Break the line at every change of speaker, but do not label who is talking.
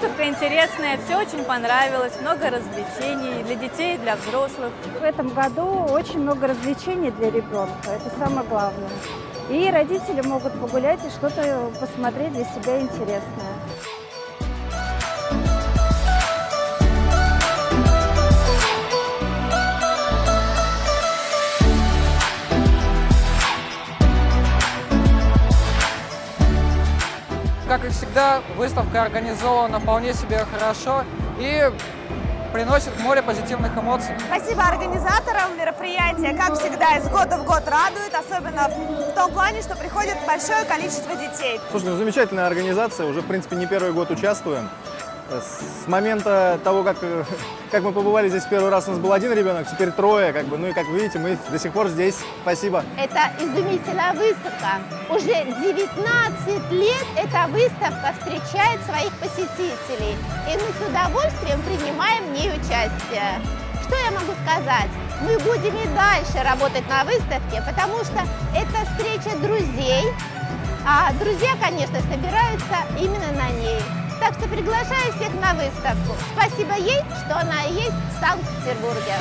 Выставка интересная, все очень понравилось, много развлечений для детей, для взрослых.
В этом году очень много развлечений для ребенка, это самое главное. И родители могут погулять и что-то посмотреть для себя интересное.
Как и всегда, выставка организована вполне себе хорошо и приносит море позитивных эмоций.
Спасибо организаторам мероприятия, как всегда, из года в год радует, особенно в том плане, что приходит большое количество детей.
Слушай, ну, замечательная организация, уже, в принципе, не первый год участвуем. С момента того, как, как мы побывали здесь первый раз, у нас был один ребенок, теперь трое, как бы, ну и как видите, мы до сих пор здесь. Спасибо.
Это изумительная выставка. Уже 19 лет эта выставка встречает своих посетителей, и мы с удовольствием принимаем в ней участие. Что я могу сказать? Мы будем и дальше работать на выставке, потому что это встреча друзей, а друзья, конечно, собираются именно на ней. Так что приглашаю всех на выставку. Спасибо ей, что она есть в Санкт-Петербурге.